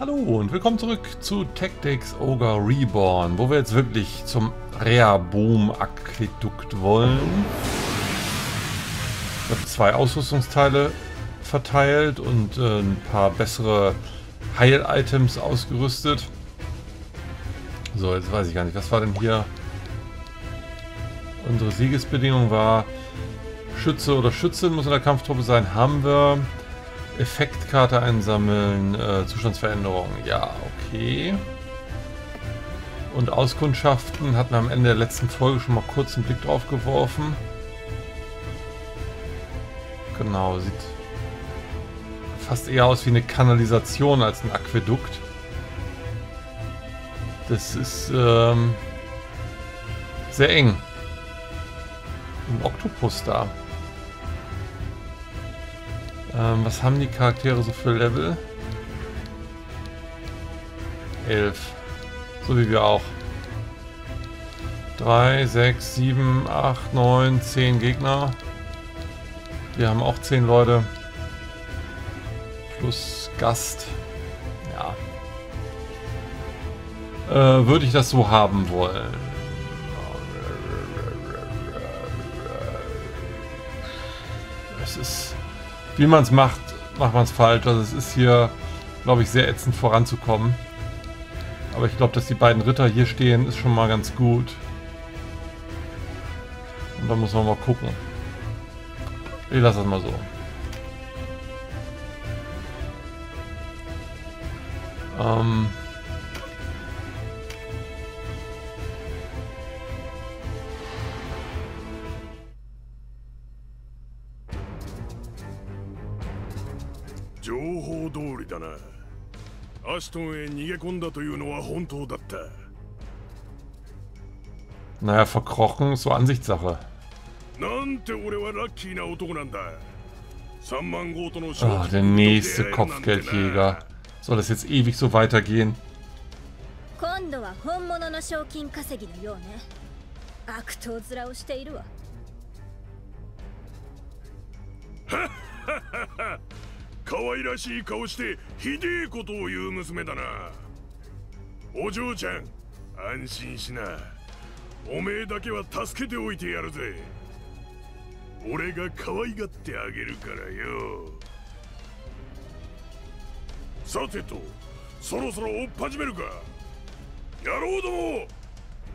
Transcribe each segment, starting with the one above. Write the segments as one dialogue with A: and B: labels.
A: Hallo und willkommen zurück zu Tactics Ogre Reborn, wo wir jetzt wirklich zum Rea-Boom-Aquädukt wollen. Ich habe zwei Ausrüstungsteile verteilt und äh, ein paar bessere Heil-Items ausgerüstet. So, jetzt weiß ich gar nicht, was war denn hier? Unsere Siegesbedingung war Schütze oder Schützin muss in der Kampftruppe sein, haben wir. Effektkarte einsammeln, äh, Zustandsveränderung. Ja, okay. Und Auskundschaften hatten wir am Ende der letzten Folge schon mal kurz einen Blick drauf geworfen. Genau, sieht fast eher aus wie eine Kanalisation als ein Aquädukt. Das ist ähm, sehr eng. Ein Oktopus da. Ähm, was haben die Charaktere so für Level? 11. So wie wir auch. 3, 6, 7, 8, 9, 10 Gegner. Wir haben auch 10 Leute. Plus Gast. Ja. Äh, würde ich das so haben wollen? Es ist wie man es macht, macht man es falsch. Also es ist hier, glaube ich, sehr ätzend voranzukommen. Aber ich glaube, dass die beiden Ritter hier stehen, ist schon mal ganz gut. Und dann muss man mal gucken. Ich lasse das mal so. Ähm... Naja, verkrochen ist so Ansichtssache. Oh, der nächste Kopfgeldjäger. Soll das jetzt ewig so weitergehen? 今度は本物の賞金稼ぎのようね悪党面をしているわ 可愛らしい顔してひでえことを言う娘だな。お嬢ちゃん安心しな。おめえだけは助けておいてやるぜ。俺が可愛がってあげるからよ。さてとそろそろ追っ始めるか。野郎ども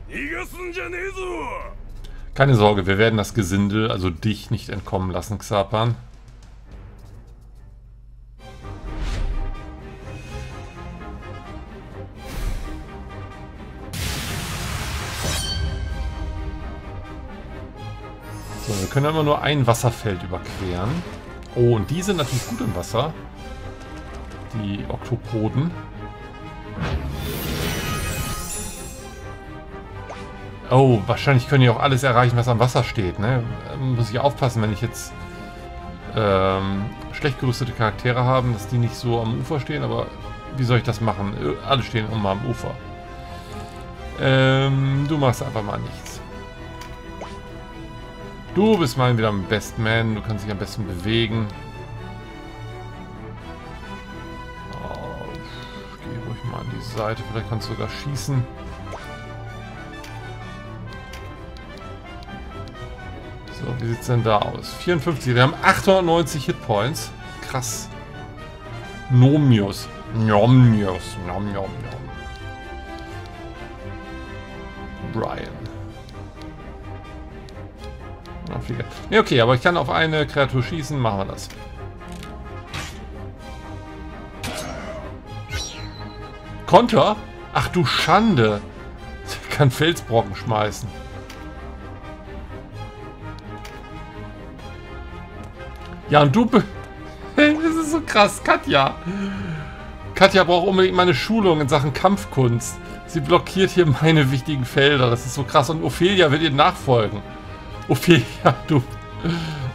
A: 逃がすんじゃねえぞ。Keine Sorge, wir werden das Gesindel, also dich, nicht entkommen lassen, Xapan. Können immer nur ein Wasserfeld überqueren. Oh, und die sind natürlich gut im Wasser. Die Oktopoden. Oh, wahrscheinlich können die auch alles erreichen, was am Wasser steht, ne? Ähm, muss ich aufpassen, wenn ich jetzt ähm, schlecht gerüstete Charaktere habe, dass die nicht so am Ufer stehen, aber wie soll ich das machen? Äh, alle stehen immer am Ufer. Ähm, du machst einfach mal nichts. Du bist mal wieder am Best Man. Du kannst dich am besten bewegen. Oh, geh ruhig mal an die Seite. Vielleicht kannst du sogar schießen. So, wie sieht es denn da aus? 54. Wir haben 890 Hitpoints. Krass. Nomius. Nomius. Nom, nom, nom. Brian. Flieger. Ne, okay, aber ich kann auf eine Kreatur schießen. Machen wir das. Konter? Ach du Schande. Ich kann Felsbrocken schmeißen. Ja, und du... das ist so krass. Katja. Katja braucht unbedingt meine Schulung in Sachen Kampfkunst. Sie blockiert hier meine wichtigen Felder. Das ist so krass. Und Ophelia wird ihr nachfolgen. Ophelia, du.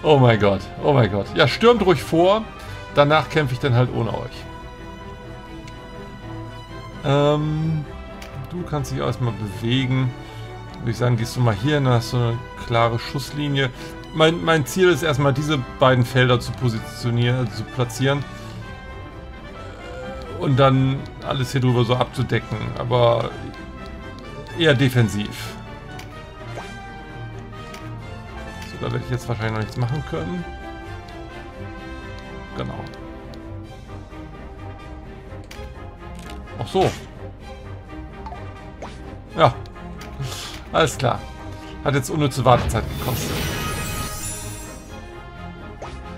A: Oh mein Gott, oh mein Gott. Ja, stürmt ruhig vor. Danach kämpfe ich dann halt ohne euch. Ähm, du kannst dich erstmal bewegen. Würde ich sagen, gehst du mal hier, dann hast du eine klare Schusslinie. Mein, mein Ziel ist erstmal diese beiden Felder zu positionieren, zu platzieren. und dann alles hier drüber so abzudecken, aber eher defensiv. Da werde ich jetzt wahrscheinlich noch nichts machen können. Genau. Ach so. Ja. Alles klar. Hat jetzt unnütze Wartezeit gekostet.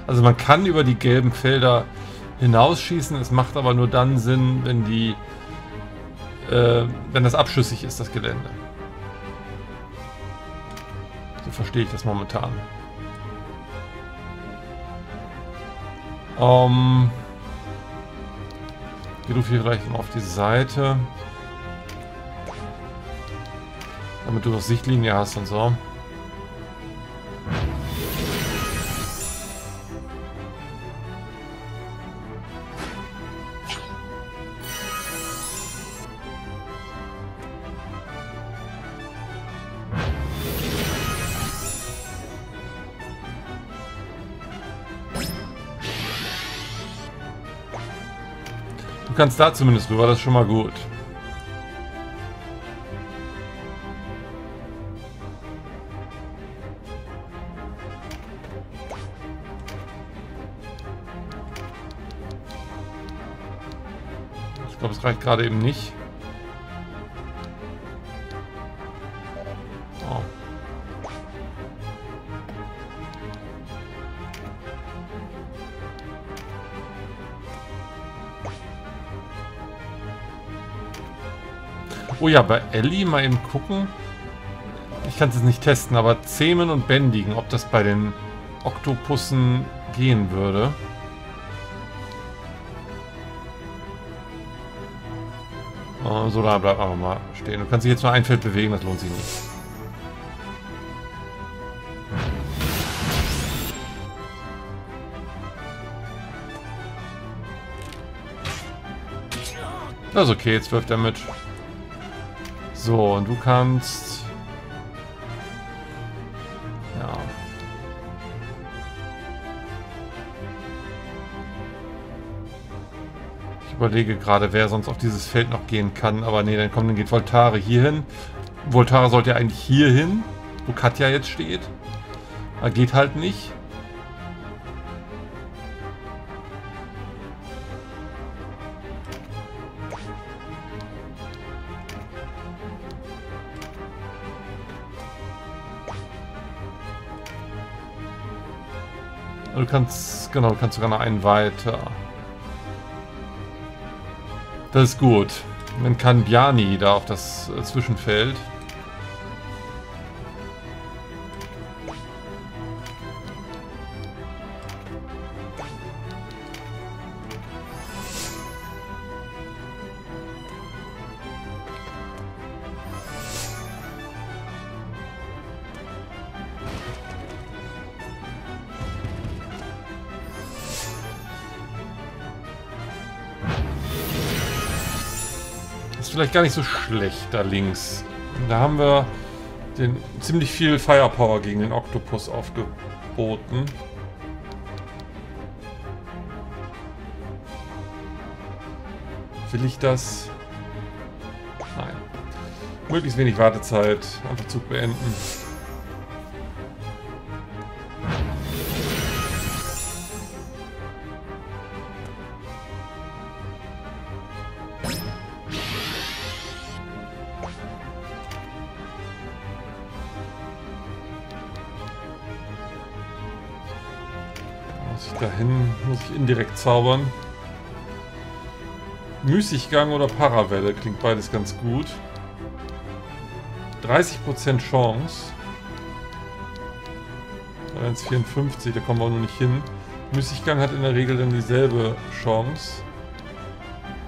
A: Also man kann über die gelben Felder hinausschießen. Es macht aber nur dann Sinn, wenn die, äh, wenn das abschüssig ist, das Gelände. Verstehe ich das momentan. Ähm, geh du vielleicht mal auf die Seite. Damit du noch Sichtlinie hast und so. Kannst da zumindest rüber, das ist schon mal gut. Ich glaube, es reicht gerade eben nicht. Oh ja, bei Ellie mal eben gucken. Ich kann es jetzt nicht testen, aber zähmen und bändigen, ob das bei den Oktopussen gehen würde. Oh, so, da bleibt einfach mal stehen. Du kannst dich jetzt nur ein Feld bewegen, das lohnt sich nicht. Das ist okay, jetzt wirft er mit. So, und du kannst... Ja. Ich überlege gerade, wer sonst auf dieses Feld noch gehen kann. Aber nee, dann kommt, dann geht Voltare hier hin. Voltare sollte ja eigentlich hier hin, wo Katja jetzt steht. Aber geht halt nicht. Du kannst, genau, du kannst sogar noch einen weiter. Das ist gut. Dann kann Bjani da auf das äh, Zwischenfeld. Vielleicht gar nicht so schlecht da links. Da haben wir den, ziemlich viel Firepower gegen den Oktopus aufgeboten. Will ich das? Nein. Möglichst wenig Wartezeit. Einfach Zug beenden. Zaubern. Müßiggang oder Parawelle klingt beides ganz gut. 30% Chance. 1,54, da kommen wir auch noch nicht hin. Müßiggang hat in der Regel dann dieselbe Chance.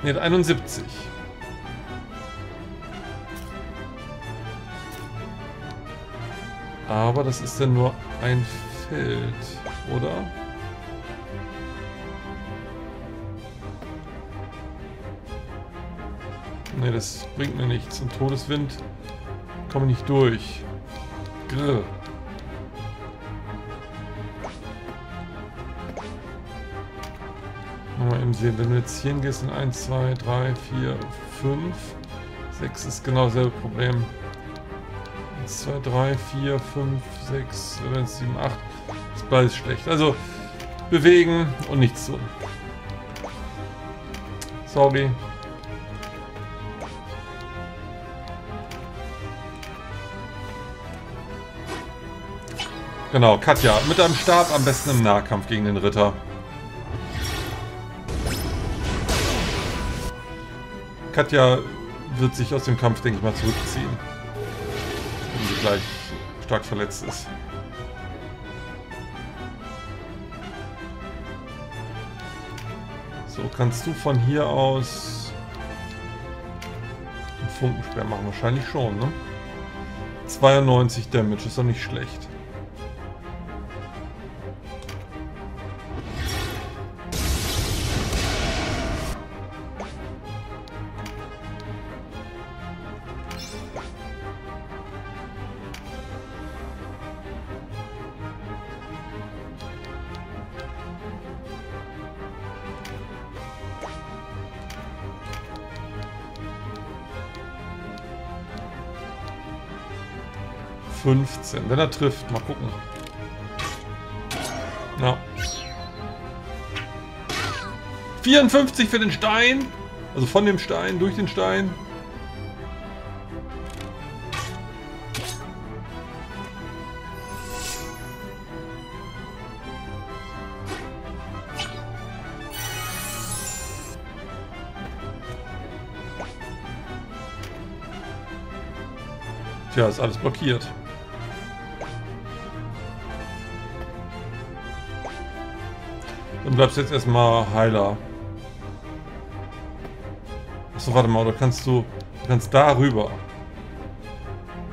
A: Ne, 71. Aber das ist dann nur ein Feld, oder? Ne, das bringt mir nichts. Im Todeswind komme ich nicht durch. Grr. Machen wir mal eben sehen. Wenn du jetzt hier hingehst in 1, 2, 3, 4, 5, 6 ist genau dasselbe Problem. 1, 2, 3, 4, 5, 6, 7, 8. Das ist beides schlecht. Also bewegen und nichts tun. Sorry. Genau, Katja, mit einem Stab am besten im Nahkampf gegen den Ritter. Katja wird sich aus dem Kampf, denke ich mal, zurückziehen. Wenn sie gleich stark verletzt ist. So, kannst du von hier aus einen Funkensperr machen? Wahrscheinlich schon, ne? 92 Damage, ist doch nicht schlecht. Wenn er trifft, mal gucken. Ja. 54 für den Stein. Also von dem Stein, durch den Stein. Tja, ist alles blockiert. Dann bleibst du jetzt erstmal Heiler. Achso, warte mal, oder kannst du, du kannst da rüber.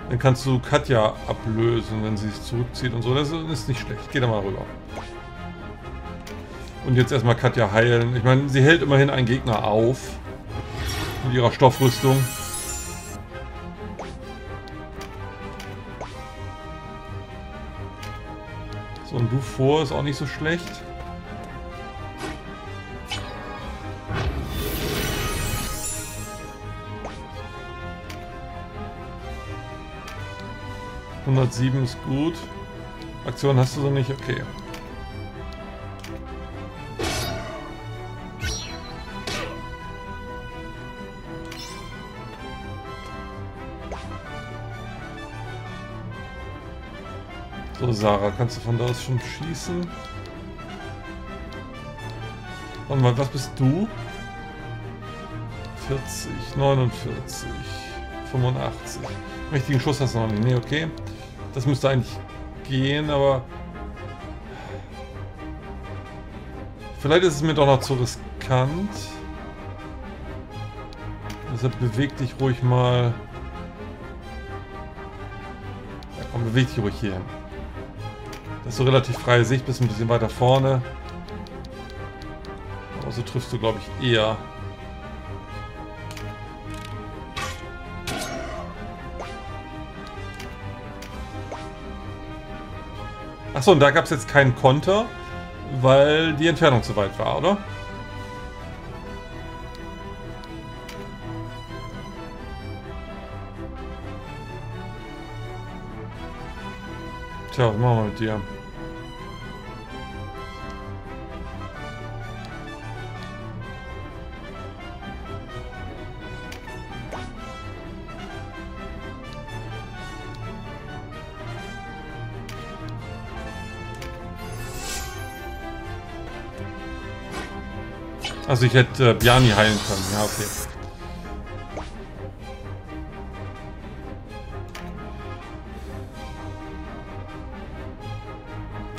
A: Dann kannst du Katja ablösen, wenn sie sich zurückzieht und so. Das ist nicht schlecht. Geh da mal rüber. Und jetzt erstmal Katja heilen. Ich meine, sie hält immerhin einen Gegner auf. Mit ihrer Stoffrüstung. So, und du vor ist auch nicht so schlecht. 107 ist gut. Aktion hast du so nicht? Okay. So, Sarah, kannst du von da aus schon schießen? Mal, was bist du? 40, 49, 85. Richtigen Schuss hast du noch nicht. Nee, okay. Das müsste eigentlich gehen, aber... Vielleicht ist es mir doch noch zu riskant. Deshalb beweg dich ruhig mal... Ja komm, beweg dich ruhig hier hin. Das ist so relativ freie Sicht, bist ein bisschen weiter vorne. Aber so triffst du, glaube ich, eher. Achso, und da gab es jetzt keinen Konter, weil die Entfernung zu weit war, oder? Tja, was machen wir mit dir? Also ich hätte äh, Bjani heilen können. Ja, okay.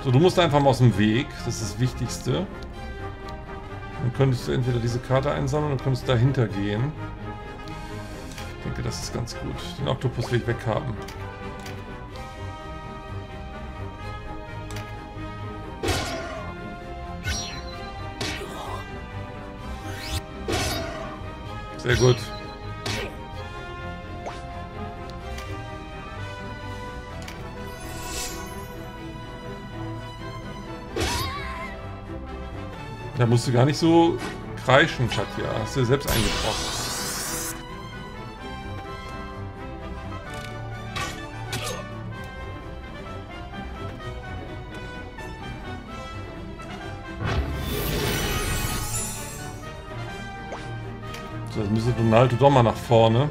A: So, du musst einfach mal aus dem Weg. Das ist das Wichtigste. Dann könntest du entweder diese Karte einsammeln oder könntest dahinter gehen. Ich denke, das ist ganz gut. Den Oktopus will ich weghaben. Sehr gut. Da musst du gar nicht so kreischen, Katja. Hast du selbst eingebracht. Müsste Donaldo doch mal nach vorne.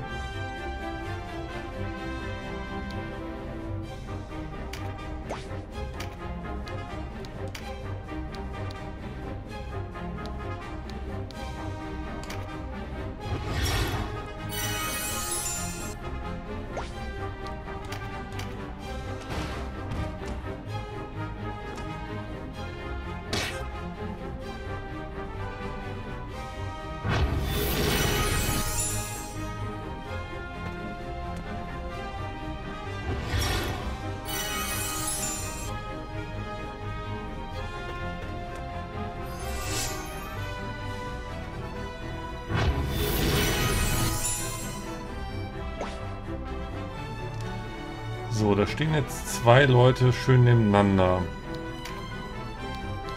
A: Zwei Leute schön nebeneinander.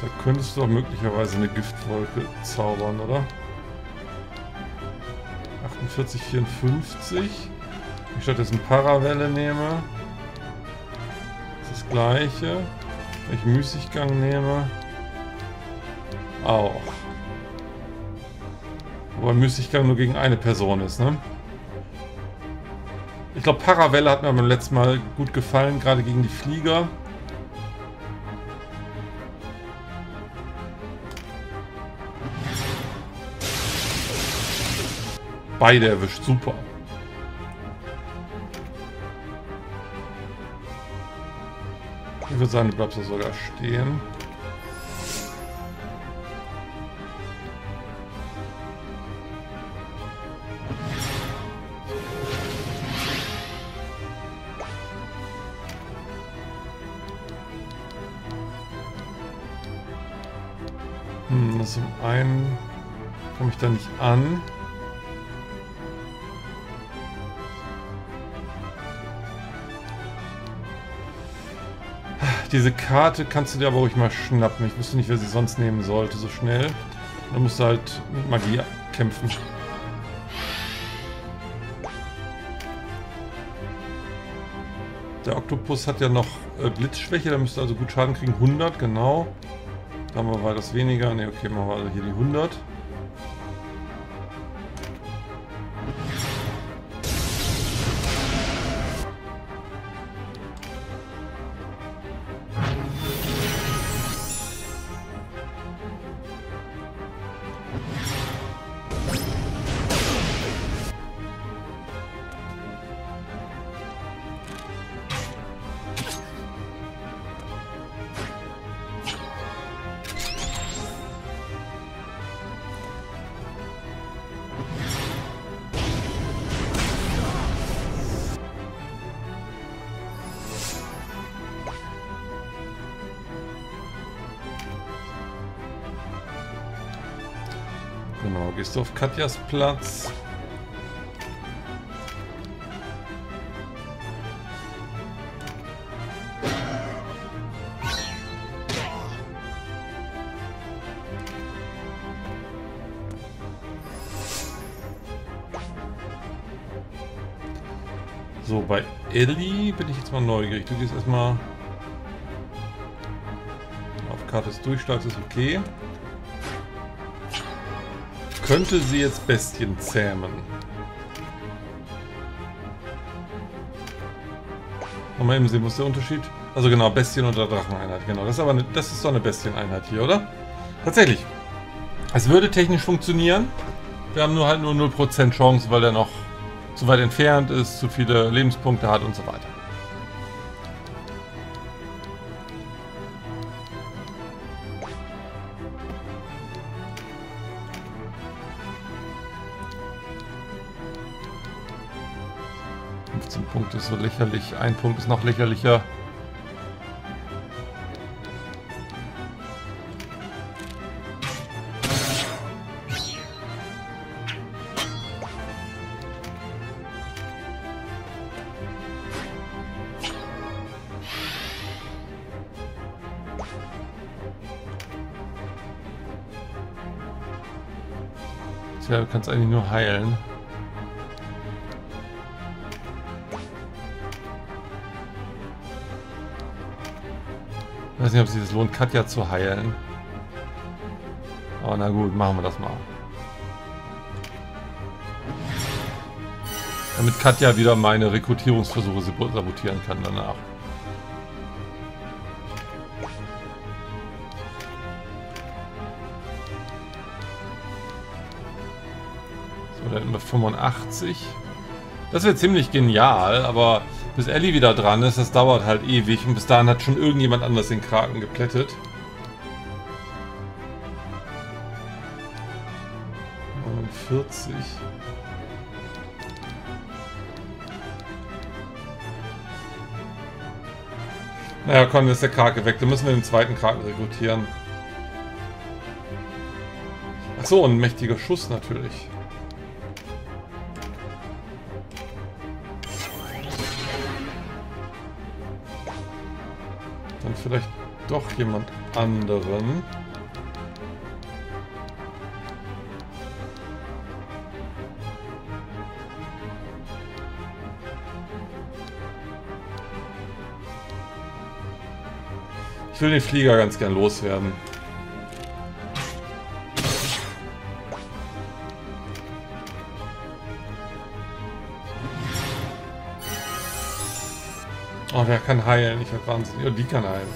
A: Da könntest du auch möglicherweise eine Giftwolke zaubern, oder? 48, 54. Ich statt jetzt eine Parawelle nehme. Das, das gleiche. Wenn ich Müßiggang nehme. Auch. Wobei Müßiggang nur gegen eine Person ist, ne? Glaube, Paravelle hat mir beim letzten Mal gut gefallen, gerade gegen die Flieger. Beide erwischt, super. Ich würde sagen, du bleibst da sogar stehen. Einen komme ich da nicht an. Diese Karte kannst du dir aber ruhig mal schnappen. Ich wüsste nicht, wer sie sonst nehmen sollte, so schnell. Da musst du halt mit Magie kämpfen. Der Oktopus hat ja noch äh, Blitzschwäche, da müsste also gut Schaden kriegen. 100, genau. Da haben wir weitaus weniger. Ne, okay, machen wir also hier die 100. Auf Katjas Platz. So, bei Ellie bin ich jetzt mal neugierig. Du gehst erstmal auf Karte des ist okay. Könnte sie jetzt Bestien zähmen? Nochmal eben sehen, wo der Unterschied? Also genau, Bestien- oder Dracheneinheit. Genau, das ist aber eine, das ist doch eine Bestieneinheit hier, oder? Tatsächlich. Es würde technisch funktionieren. Wir haben nur halt nur 0% Chance, weil er noch zu weit entfernt ist, zu viele Lebenspunkte hat und so weiter. so lächerlich. Ein Punkt ist noch lächerlicher. Tja, du kannst eigentlich nur heilen. Weiß nicht, ob sich das lohnt, Katja zu heilen. Aber na gut, machen wir das mal. Damit Katja wieder meine Rekrutierungsversuche sabotieren kann danach. So, dann hätten wir 85. Das wäre ziemlich genial, aber bis Ellie wieder dran ist, das dauert halt ewig und bis dahin hat schon irgendjemand anders den Kraken geplättet. 49. Naja, komm, ist der Krake weg. Dann müssen wir den zweiten Kraken rekrutieren. Achso, ein mächtiger Schuss natürlich. Vielleicht doch jemand anderen. Ich will den Flieger ganz gern loswerden. Oh, der kann heilen. Ich werde wahnsinnig. Oh, die kann heilen.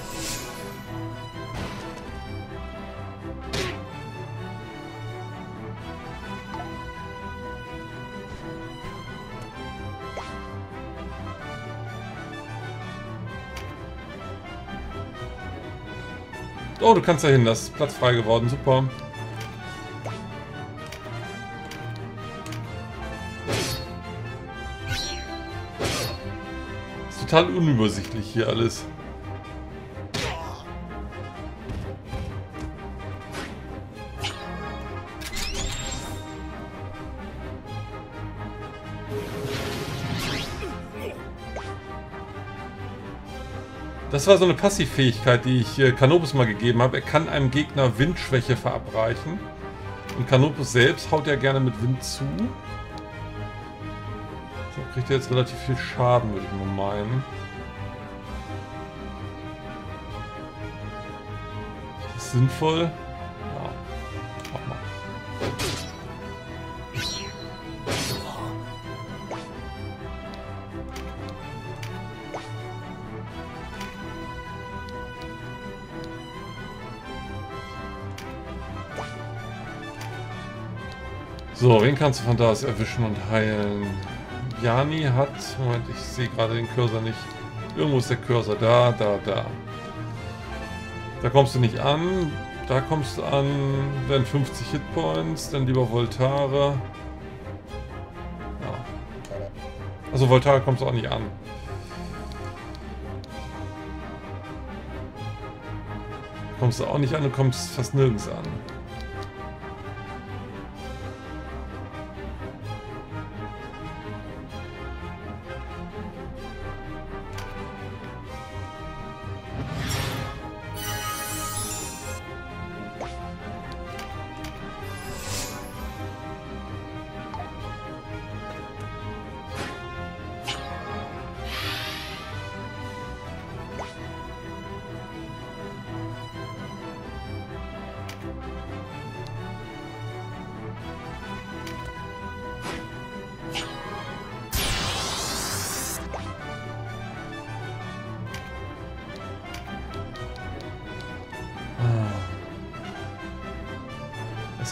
A: Oh, du kannst da hin. Das ist Platz frei geworden. Super. Total unübersichtlich hier alles. Das war so eine Passivfähigkeit, die ich äh, Kanopus mal gegeben habe. Er kann einem Gegner Windschwäche verabreichen. Und Kanopus selbst haut ja gerne mit Wind zu. Kriegt er jetzt relativ viel Schaden, würde ich mal meinen. Ist das sinnvoll? So, wen kannst du von da aus erwischen und heilen? Jani hat... Moment, ich sehe gerade den Cursor nicht. Irgendwo ist der Cursor. Da, da, da. Da kommst du nicht an. Da kommst du an. Dann 50 Hitpoints. Dann lieber Voltare. Ja. Also Voltare kommst du auch nicht an. Kommst du auch nicht an. Du kommst fast nirgends an.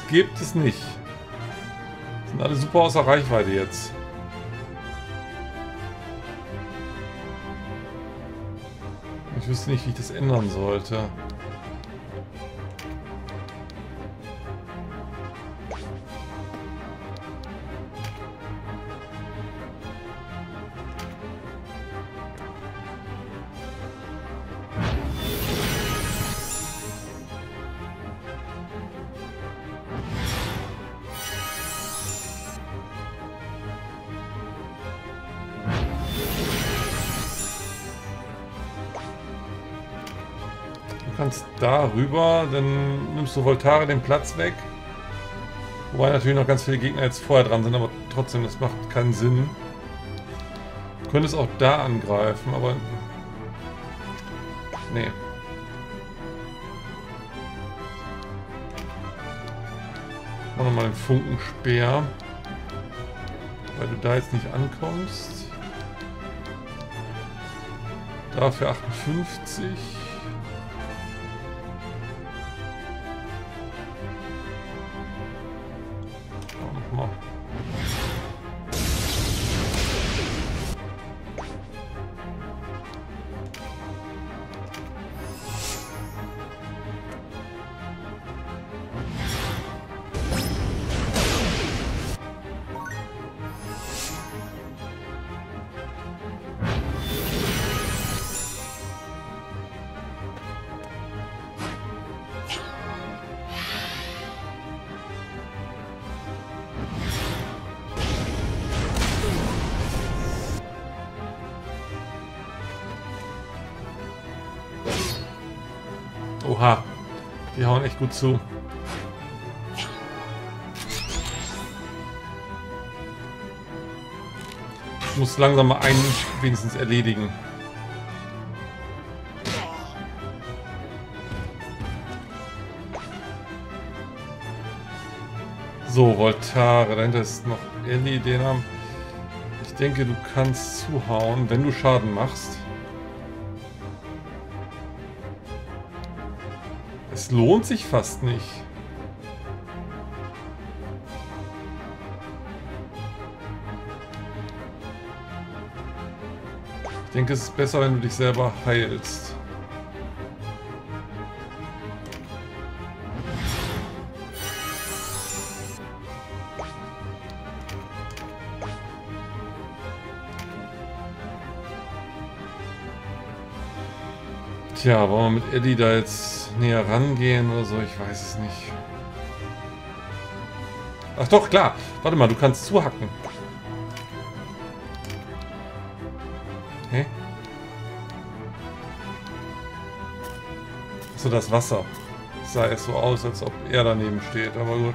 A: Gibt es nicht. Sind alle super außer Reichweite jetzt. Ich wüsste nicht, wie ich das ändern sollte. Da rüber, dann nimmst du Voltare den Platz weg. Wobei natürlich noch ganz viele Gegner jetzt vorher dran sind, aber trotzdem, das macht keinen Sinn. Du könntest auch da angreifen, aber... Nee. Mach nochmal den Funkenspeer. Weil du da jetzt nicht ankommst. Dafür 58. gut zu. Ich muss langsam mal einen wenigstens erledigen. So, Voltare. Dahinter ist noch Ellie, den haben. Ich denke, du kannst zuhauen, wenn du Schaden machst. Lohnt sich fast nicht. Ich denke, es ist besser, wenn du dich selber heilst. Tja, wollen wir mit Eddie da jetzt näher rangehen oder so? Ich weiß es nicht. Ach doch, klar. Warte mal, du kannst zuhacken. Hä? Achso, das Wasser. Sah erst so aus, als ob er daneben steht, aber gut.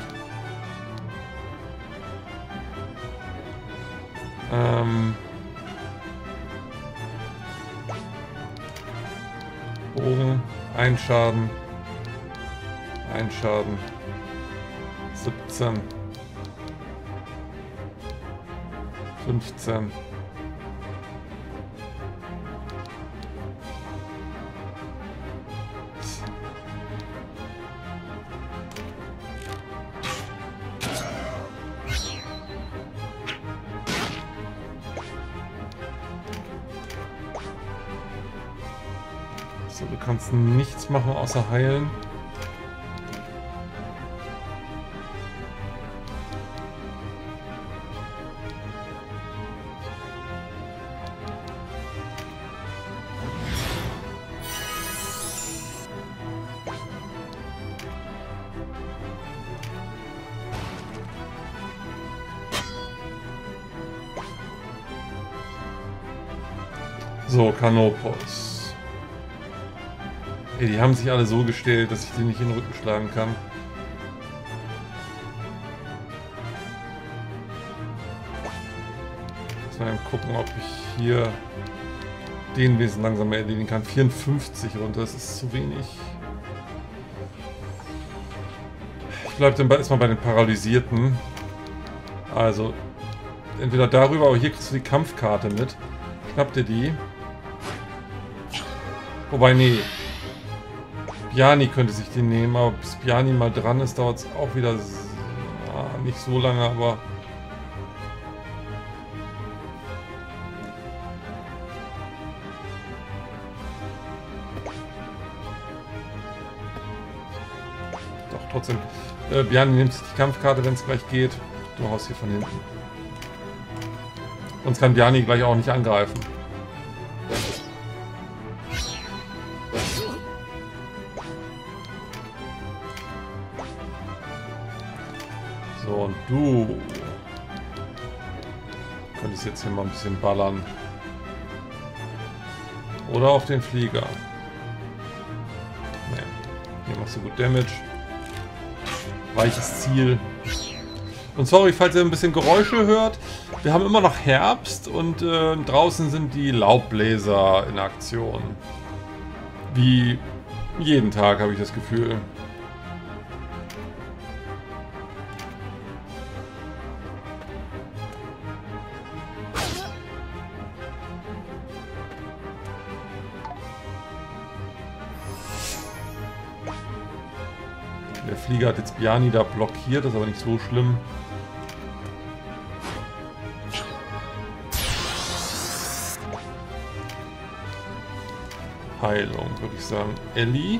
A: Ein Schaden. Ein Schaden. 17. 15. nichts machen außer heilen. So, Kanopos. Ey, die haben sich alle so gestellt, dass ich die nicht in den Rücken schlagen kann. Mal gucken, ob ich hier den Wesen langsam erledigen kann. 54 runter, das ist zu wenig. Ich bleibe dann erstmal bei den Paralysierten. Also, entweder darüber, aber hier kriegst du die Kampfkarte mit. Schnapp dir die. Wobei, nee. Piani könnte sich den nehmen, aber bis Piani mal dran ist, dauert es auch wieder ah, nicht so lange, aber... Doch, trotzdem. Äh, Piani nimmt sich die Kampfkarte, wenn es gleich geht. Du haust hier von hinten. Sonst kann Piani gleich auch nicht angreifen. Und du könntest jetzt hier mal ein bisschen ballern. Oder auf den Flieger. Nee. Hier machst du gut Damage. Weiches Ziel. Und sorry, falls ihr ein bisschen Geräusche hört. Wir haben immer noch Herbst und äh, draußen sind die Laubbläser in Aktion. Wie jeden Tag habe ich das Gefühl. Flieger hat jetzt Biani da blockiert, das ist aber nicht so schlimm. Heilung, würde ich sagen. Ellie.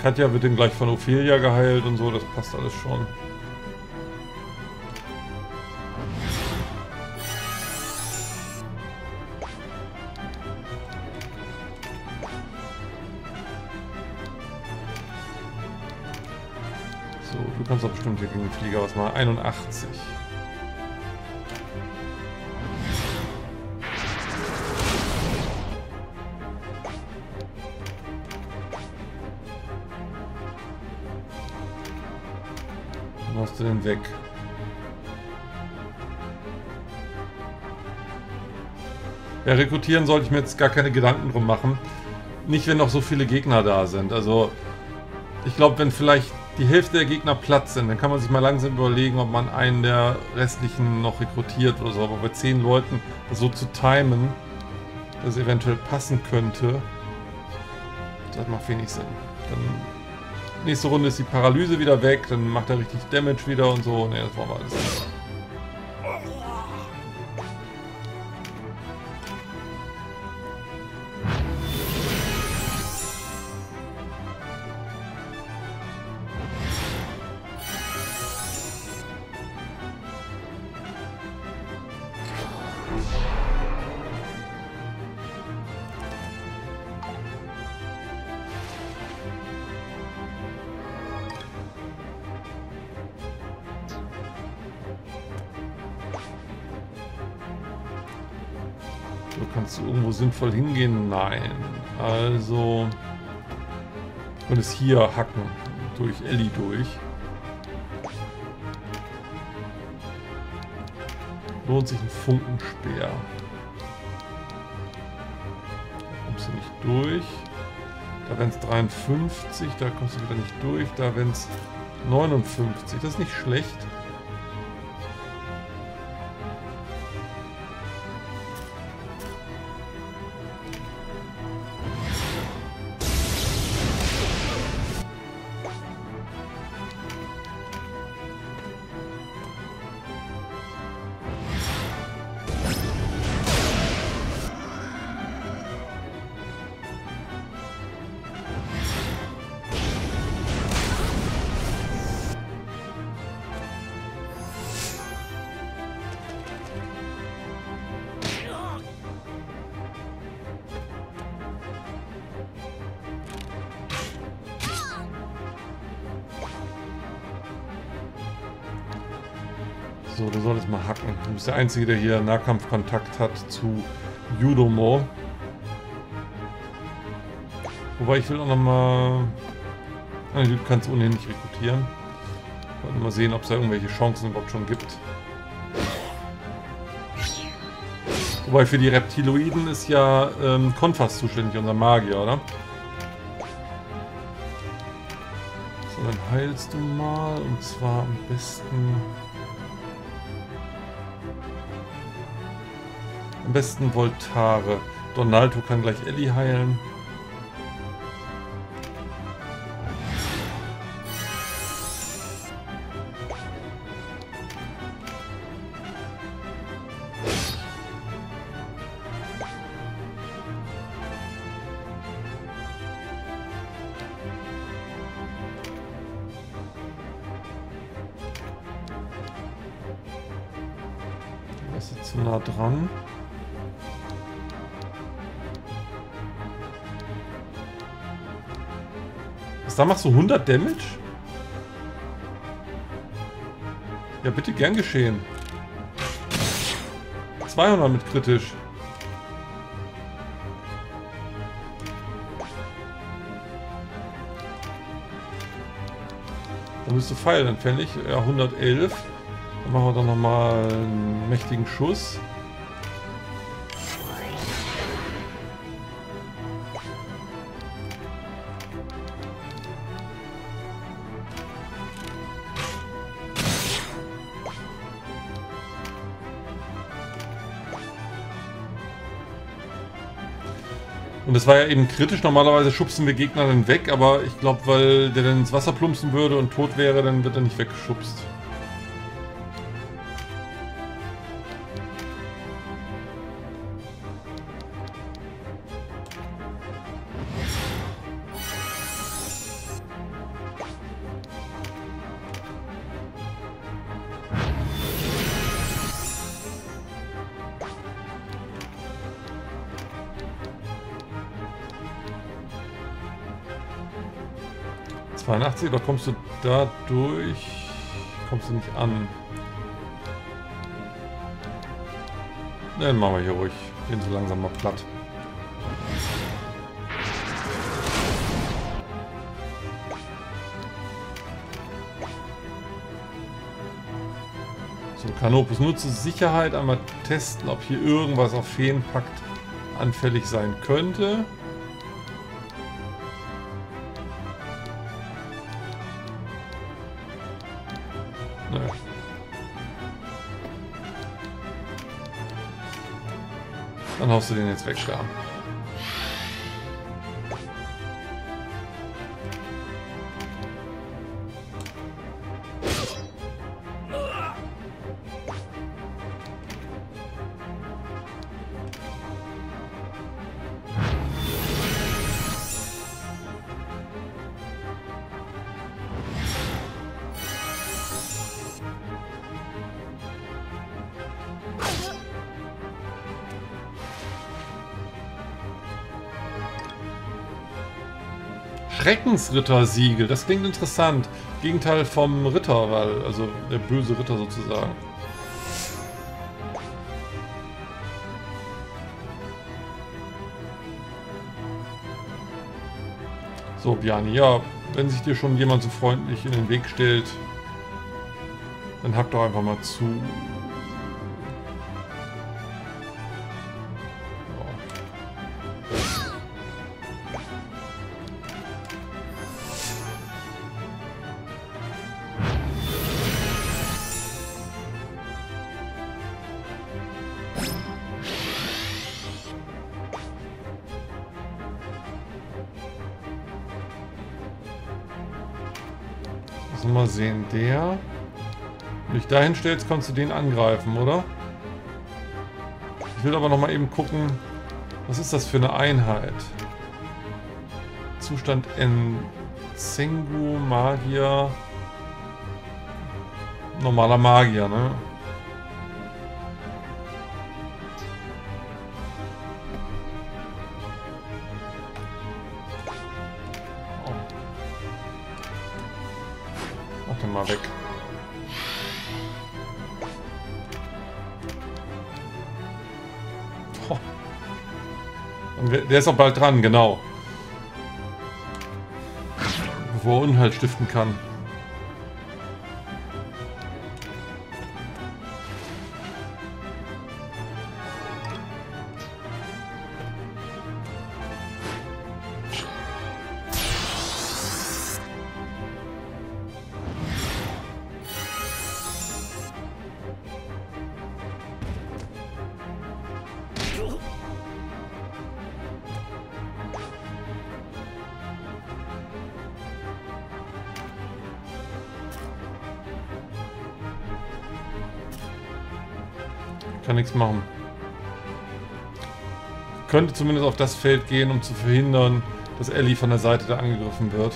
A: Katja wird dann gleich von Ophelia geheilt und so, das passt alles schon. Was machen. 81. Dann hast du den weg. Ja, rekrutieren sollte ich mir jetzt gar keine Gedanken drum machen. Nicht, wenn noch so viele Gegner da sind. Also, ich glaube, wenn vielleicht die Hälfte der Gegner platt sind, dann kann man sich mal langsam überlegen, ob man einen der restlichen noch rekrutiert oder so. Aber bei zehn Leuten das so zu timen, dass es eventuell passen könnte, das macht wenig Sinn. Dann nächste Runde ist die Paralyse wieder weg, dann macht er richtig Damage wieder und so. Ne, das wir alles sinnvoll hingehen? Nein. Also... Und es hier hacken. Durch Ellie durch. Lohnt sich ein Funkenspeer. Kommst du nicht durch. Da wären es 53, da kommst du wieder nicht durch. Da wären es 59. Das ist nicht schlecht. Bist der Einzige, der hier Nahkampfkontakt hat zu Judomo. Wobei ich will auch nochmal... Ah, du kannst ohnehin nicht rekrutieren. Wollen mal sehen, ob es da irgendwelche Chancen überhaupt schon gibt. Wobei für die Reptiloiden ist ja ähm, Konfas zuständig, unser Magier, oder? So, dann heilst du mal. Und zwar am besten... besten Voltare. Donaldo kann gleich Ellie heilen. Da machst du 100 Damage? Ja, bitte gern geschehen. 200 mit kritisch. höchste Pfeil dann fällig. Ja, 111. Dann machen wir doch nochmal einen mächtigen Schuss. Das war ja eben kritisch. Normalerweise schubsen wir Gegner dann weg, aber ich glaube, weil der dann ins Wasser plumpsen würde und tot wäre, dann wird er nicht weggeschubst. 82 oder kommst du da durch? Kommst du nicht an? Dann machen wir hier ruhig. Den so langsam mal platt. So, Canopus nur zur Sicherheit einmal testen, ob hier irgendwas auf Feenpakt anfällig sein könnte. Haust du den jetzt weg, da. Schreckensritter-Siegel. Das klingt interessant. Gegenteil vom Ritter, weil, also der böse Ritter sozusagen. So, Biani, ja, wenn sich dir schon jemand so freundlich in den Weg stellt, dann hack doch einfach mal zu. Der. Wenn du dich dahin stellst, kannst du den angreifen, oder? Ich will aber noch mal eben gucken, was ist das für eine Einheit? Zustand Enzengu, Magier. Normaler Magier, ne? Mal weg. Oh. Der ist auch bald dran, genau. Wo Unheil stiften. Kann Könnte zumindest auf das Feld gehen, um zu verhindern, dass Ellie von der Seite da angegriffen wird.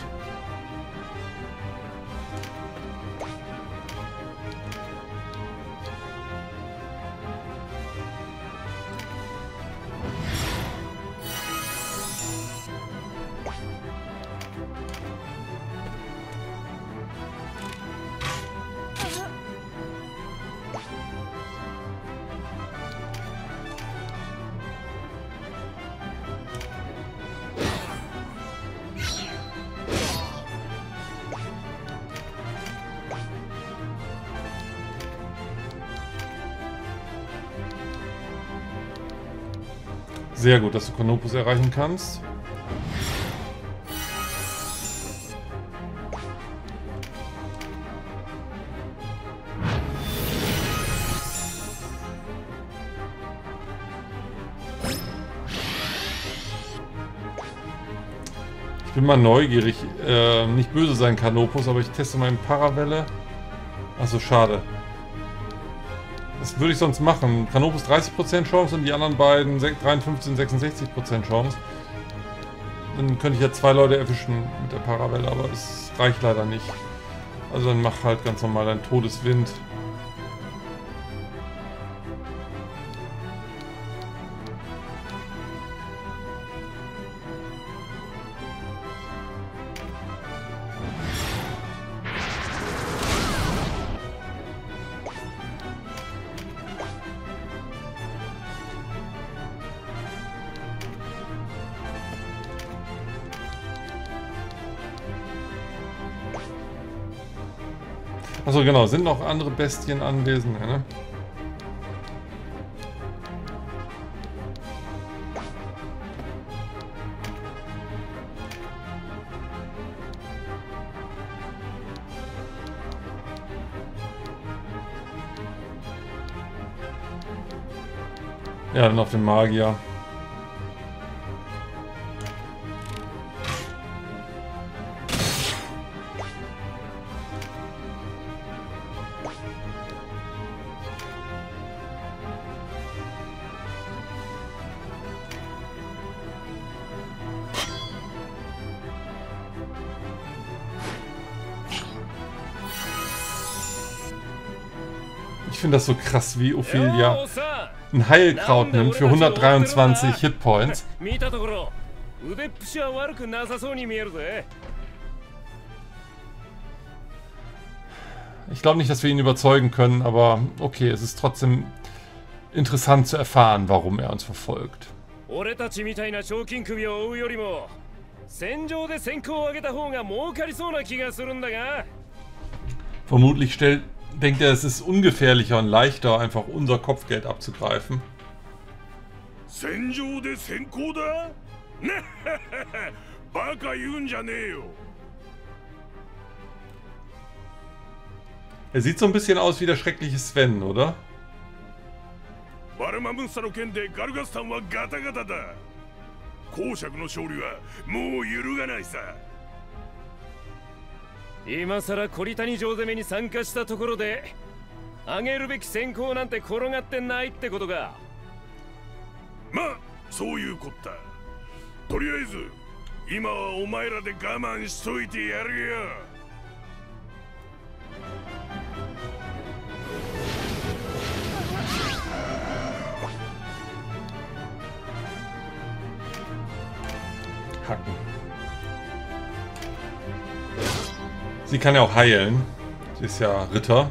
A: Du Kanopus erreichen kannst. Ich bin mal neugierig. Äh, nicht böse sein, Kanopus, aber ich teste in Parawelle. Achso, schade. Würde ich sonst machen. Kanopus 30% Chance und die anderen beiden 53 und 66% Chance. Dann könnte ich ja zwei Leute erwischen mit der Parawelle, aber es reicht leider nicht. Also dann mach halt ganz normal einen Todeswind. Achso, genau. Sind noch andere Bestien anwesend? Ne? Ja, dann auf den Magier. finde das so krass, wie Ophelia ein Heilkraut nimmt für 123 Hitpoints. Ich glaube nicht, dass wir ihn überzeugen können, aber okay, es ist trotzdem interessant zu erfahren, warum er uns verfolgt. Vermutlich stellt denkt er, es ist ungefährlicher und leichter, einfach unser Kopfgeld abzugreifen. Er sieht so ein bisschen aus wie der schreckliche Sven, oder? バルマムンサの件でガルガス denkt er, es ist ungefährlicher und leichter, einfach unser Kopfgeld abzugreifen. Er sieht so ein bisschen aus wie der schreckliche Sven, oder?
B: 今さらコリタニ城攻めに参加したところであげるべき先行なんて転がってないってことか。
C: まあそういうこった。とりあえず今はお前らで我慢しといてやるよ。
A: Hacken. Sie kann ja auch heilen. Sie ist ja Ritter.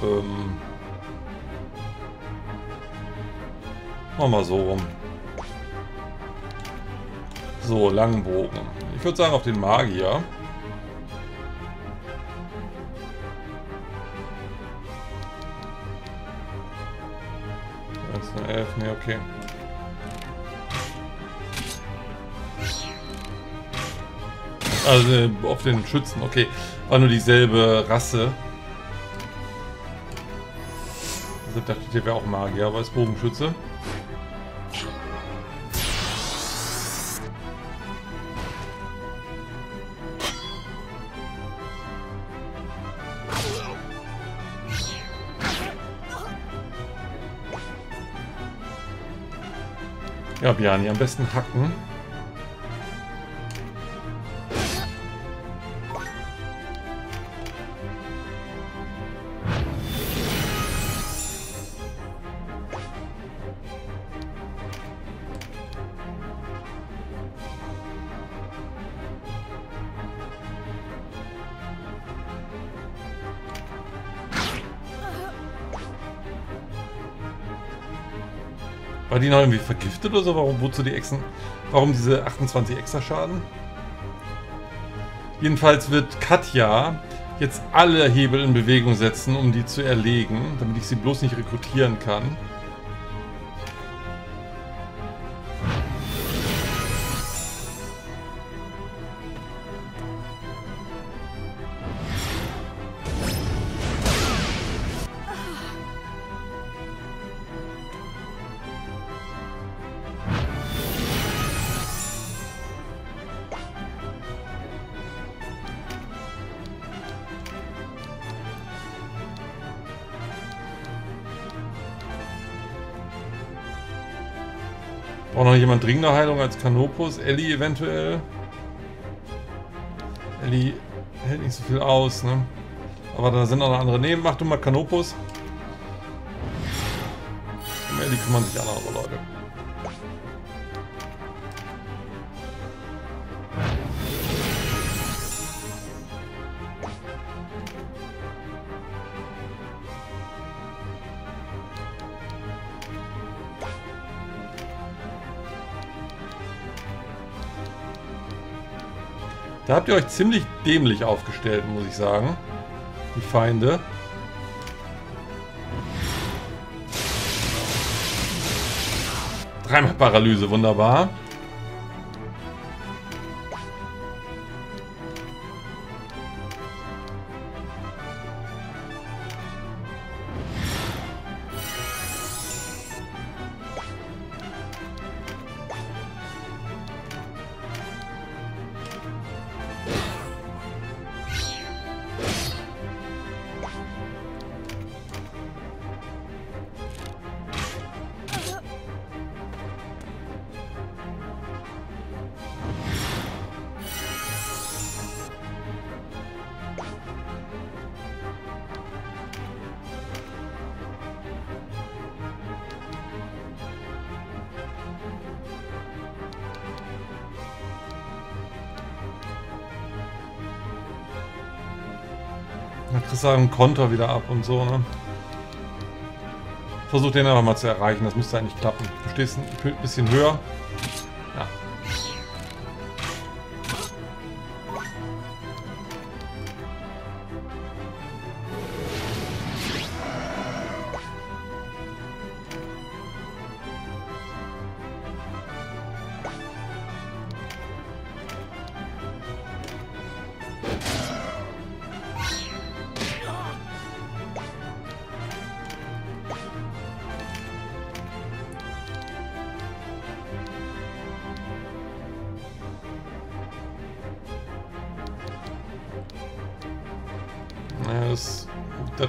A: Ähm. Machen wir so rum. So, Langbogen. Ich würde sagen auf den Magier. Das ist eine Elf, ne, okay. Also auf den Schützen, okay. War nur dieselbe Rasse. Also dachte ich, der wäre auch Magier, aber ist Bogenschütze. Ja, Bjani, am besten hacken. Die noch irgendwie vergiftet oder so? Warum, wozu die Exen, warum diese 28 extra Schaden? Jedenfalls wird Katja jetzt alle Hebel in Bewegung setzen, um die zu erlegen, damit ich sie bloß nicht rekrutieren kann. Braucht noch jemand dringender Heilung als Kanopus? Ellie eventuell? Ellie hält nicht so viel aus, ne? Aber da sind auch noch andere. Ne, mach du mal Kanopus. Um Ellie kümmern sich andere Leute. Da habt ihr euch ziemlich dämlich aufgestellt, muss ich sagen. Die Feinde. Dreimal Paralyse, wunderbar. Einen Konter wieder ab und so, ne? Versuch den einfach mal zu erreichen, das müsste eigentlich klappen. Du stehst ein bisschen höher.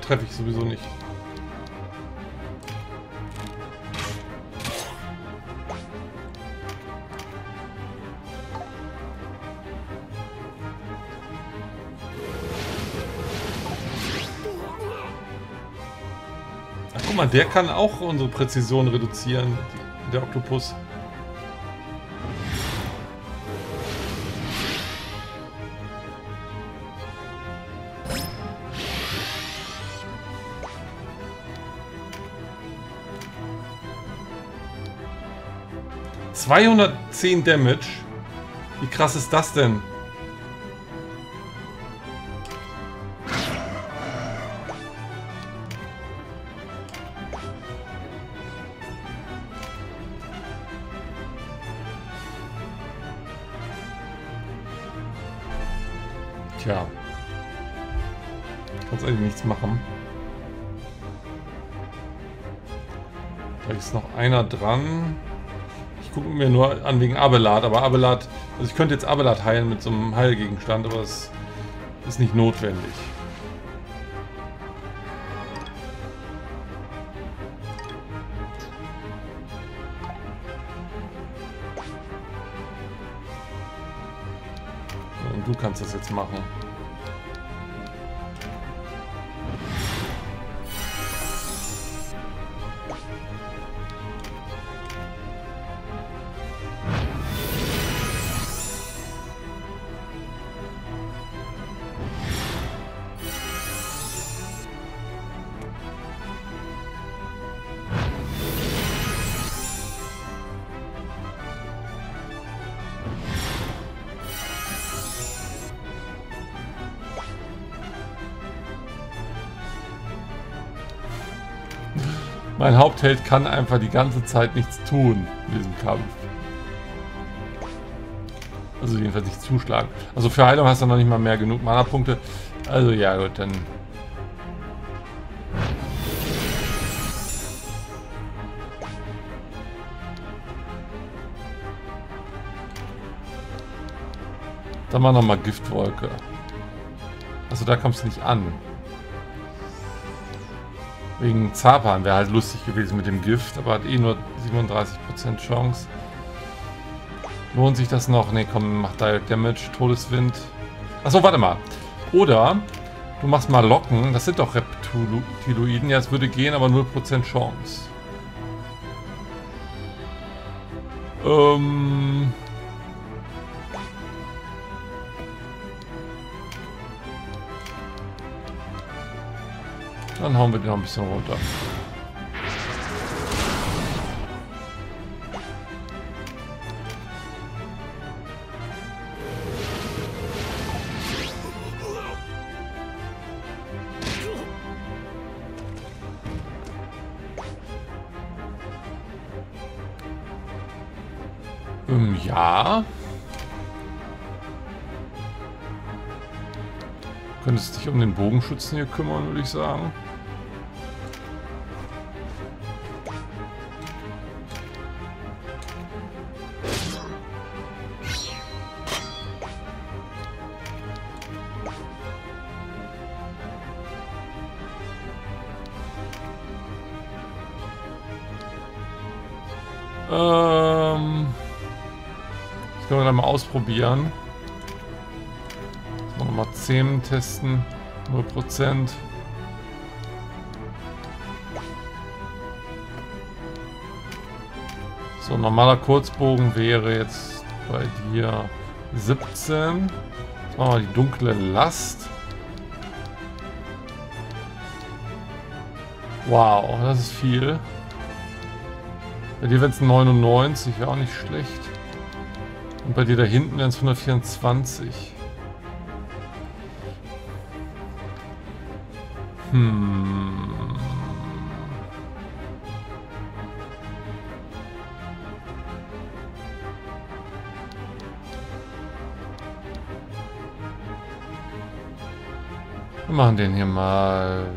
A: Treffe ich sowieso nicht. Ach, guck mal, der kann auch unsere Präzision reduzieren, der Oktopus. ...210 Damage. Wie krass ist das denn? Tja. Kannst eigentlich nichts machen. Da ist noch einer dran. Nur an wegen Abelard, aber Abelard... Also ich könnte jetzt Abelard heilen mit so einem Heilgegenstand, aber es ist nicht notwendig. Und du kannst das jetzt machen. Hauptheld kann einfach die ganze Zeit nichts tun in diesem Kampf. Also jedenfalls nicht zuschlagen. Also für Heilung hast du noch nicht mal mehr genug Mana-Punkte. Also ja gut, dann... Dann mal nochmal Giftwolke. Also da kommst du nicht an. Wegen Zapan wäre halt lustig gewesen mit dem Gift, aber hat eh nur 37% Chance. Lohnt sich das noch? Ne, komm, mach Direct Damage, Todeswind. Achso, warte mal. Oder du machst mal Locken. Das sind doch Reptiloiden. Ja, es würde gehen, aber 0% Chance. Ähm... Dann hauen wir den noch ein bisschen runter. Könntest dich um den Bogenschützen hier kümmern, würde ich sagen. Ähm, das können wir dann mal ausprobieren. 10 testen. 0%. So, normaler Kurzbogen wäre jetzt bei dir 17. Jetzt machen wir die dunkle Last. Wow, das ist viel. Bei dir wären es 99, wäre auch nicht schlecht. Und bei dir da hinten wären es 124. Hm. Wir machen den hier mal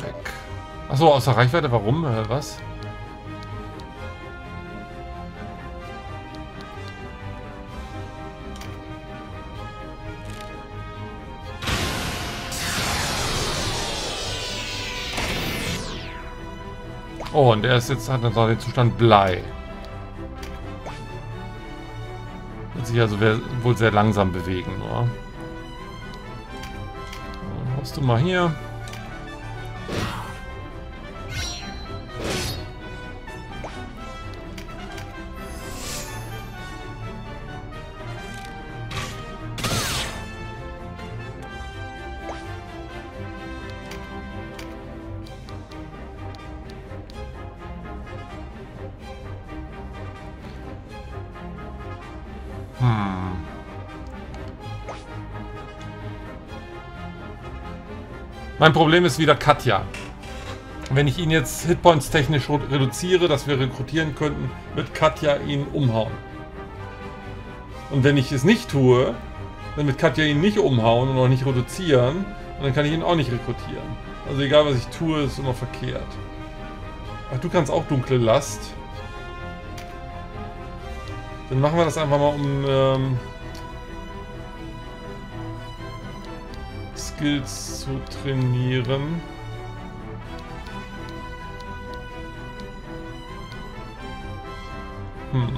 A: weg. Achso, außer Reichweite, warum? Äh, was? Oh, und er ist jetzt hat den Zustand Blei. Wird sich also wohl sehr langsam bewegen, nur. Haust du mal hier. Mein Problem ist wieder Katja. Wenn ich ihn jetzt Hitpoints technisch reduziere, dass wir rekrutieren könnten, wird Katja ihn umhauen. Und wenn ich es nicht tue, dann wird Katja ihn nicht umhauen und auch nicht reduzieren. Und dann kann ich ihn auch nicht rekrutieren. Also egal was ich tue, ist immer verkehrt. Ach, du kannst auch dunkle Last. Dann machen wir das einfach mal, um ähm, Skills zu trainieren. Hm.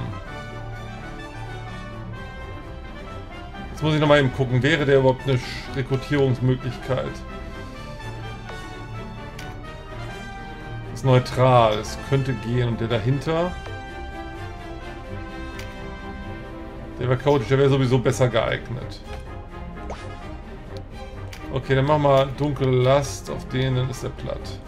A: Jetzt muss ich noch mal eben gucken, wäre der überhaupt eine Rekrutierungsmöglichkeit? Ist neutral, es könnte gehen und der dahinter... Der wäre chaotisch, der wäre sowieso besser geeignet. Okay, dann machen wir dunkle Last auf den, dann ist er platt.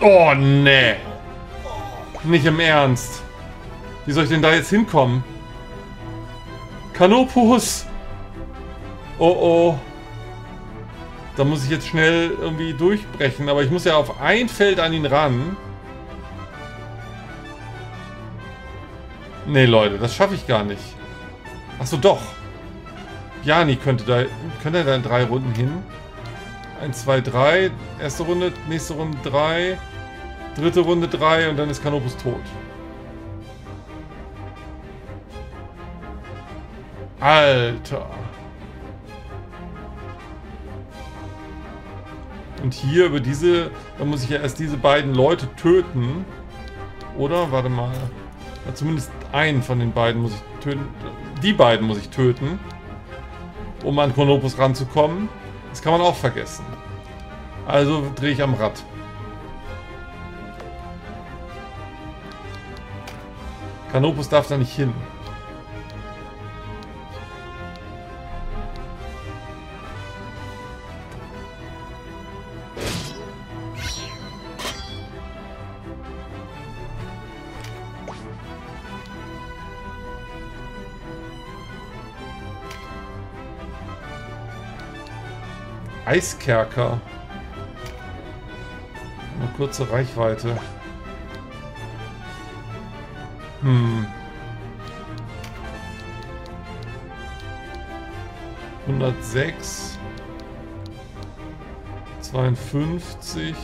A: Oh, nee. Nicht im Ernst. Wie soll ich denn da jetzt hinkommen? Kanopus! Oh oh. Da muss ich jetzt schnell irgendwie durchbrechen. Aber ich muss ja auf ein Feld an ihn ran. Nee, Leute, das schaffe ich gar nicht. Achso, doch. Jani könnte da, könnte er da in drei Runden hin. 1, 2, 3. Erste Runde, nächste Runde 3. Dritte Runde 3 und dann ist Kanopus tot. Alter. Und hier über diese, da muss ich ja erst diese beiden Leute töten. Oder? Warte mal. Ja, zumindest einen von den beiden muss ich töten. Die beiden muss ich töten. Um an Chronopus ranzukommen. Das kann man auch vergessen. Also drehe ich am Rad. Kanopus darf da nicht hin. Eiskerker. Eine kurze Reichweite. Hm. 106. 52.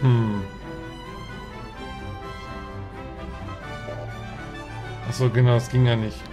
A: Hm. Achso, genau, das ging ja nicht.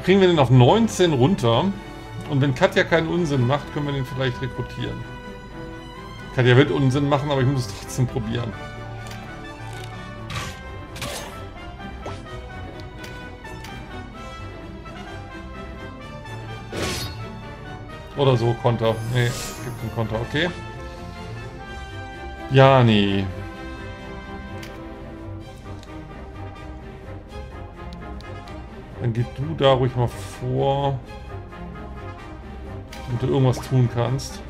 A: Da kriegen wir den auf 19 runter. Und wenn Katja keinen Unsinn macht, können wir den vielleicht rekrutieren. Katja wird Unsinn machen, aber ich muss es trotzdem probieren. Oder so, Konter. Nee, gibt keinen Konter, okay. Jani. Dann geh du da ruhig mal vor. Damit du irgendwas tun kannst.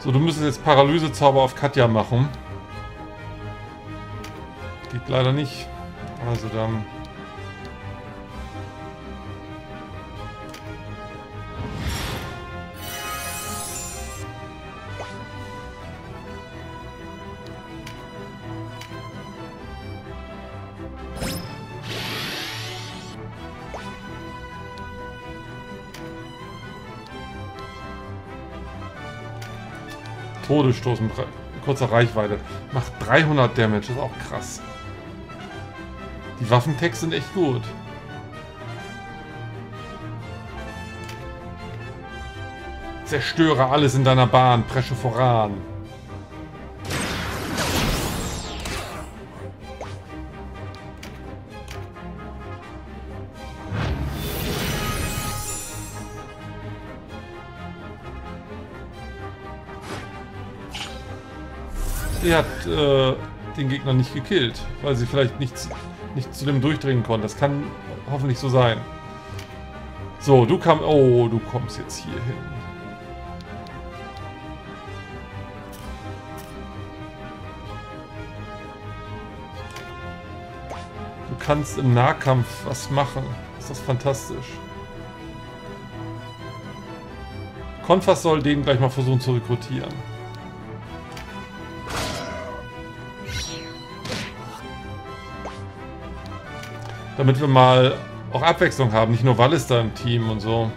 A: So, du müsstest jetzt Paralysezauber auf Katja machen. Geht leider nicht. Also dann... Mit kurzer Reichweite. Macht 300 Damage, ist auch krass. Die Waffentechs sind echt gut. Zerstöre alles in deiner Bahn, presche voran. Die hat äh, den Gegner nicht gekillt, weil sie vielleicht nicht, nicht zu dem durchdringen konnte. Das kann hoffentlich so sein. So, du kam. Oh, du kommst jetzt hier hin. Du kannst im Nahkampf was machen. Ist das fantastisch. Konfas soll den gleich mal versuchen zu rekrutieren. Damit wir mal auch Abwechslung haben, nicht nur Wallis da im Team und so.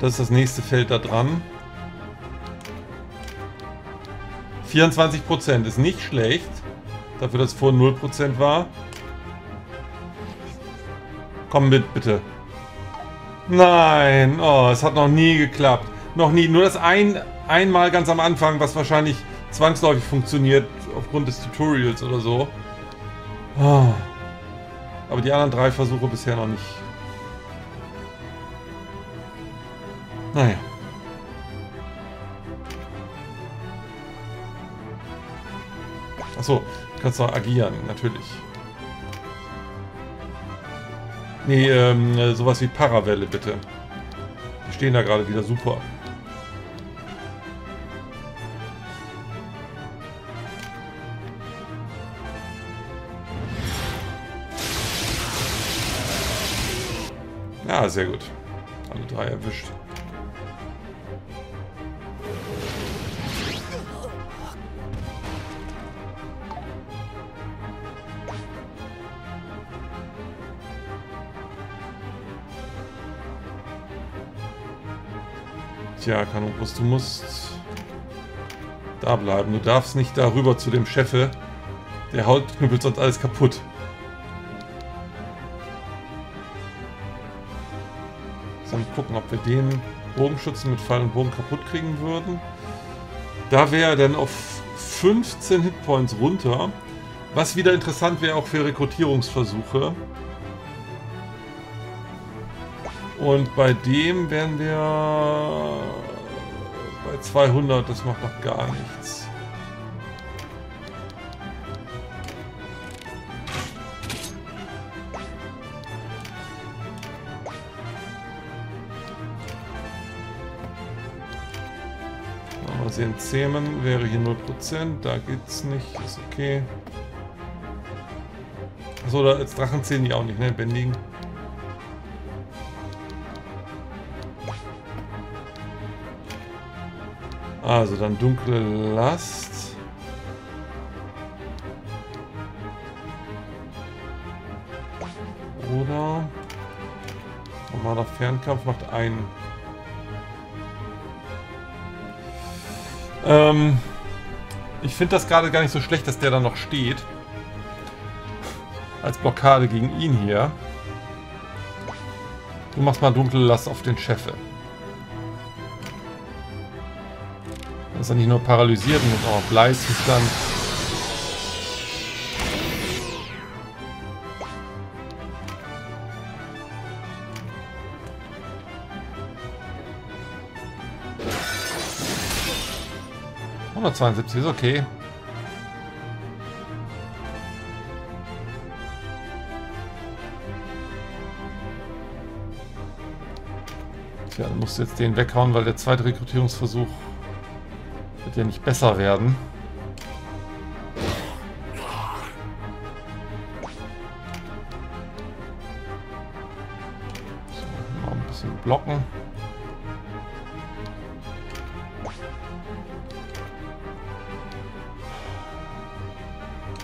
A: Das ist das nächste Feld da dran. 24% ist nicht schlecht. Dafür, dass es vorhin 0% war. Komm mit, bitte. Nein. Oh, es hat noch nie geklappt. Noch nie. Nur das ein, einmal ganz am Anfang, was wahrscheinlich zwangsläufig funktioniert aufgrund des Tutorials oder so. Oh. Aber die anderen drei Versuche bisher noch nicht. Naja. Achso, du kannst doch agieren, natürlich. Nee, ähm, äh, sowas wie Parawelle, bitte. Die stehen da gerade wieder super. Ja, sehr gut. Alle drei erwischt. Tja, Kanopus, du musst da bleiben. Du darfst nicht darüber zu dem Chefe. Der haut knüppelt sonst alles kaputt. Dann gucken, ob wir den Bogenschützen mit Pfeil und Bogen kaputt kriegen würden. Da wäre er dann auf 15 Hitpoints runter. Was wieder interessant wäre auch für Rekrutierungsversuche. Und bei dem wären wir bei 200, das macht noch gar nichts. Mal sehen, Zähmen wäre hier 0%, da geht's nicht, ist okay. Achso, da als Drachen zählen die auch nicht, ne? Bändigen. Also dann dunkle Last. Oder normaler Fernkampf macht einen. Ähm, ich finde das gerade gar nicht so schlecht, dass der da noch steht. Als Blockade gegen ihn hier. Du machst mal dunkle Last auf den Chefe. Dass er nicht nur paralysiert und auch Bleizustand. ist okay. Tja, dann musst du jetzt den weghauen, weil der zweite Rekrutierungsversuch wird ja nicht besser werden. So, noch ein bisschen blocken.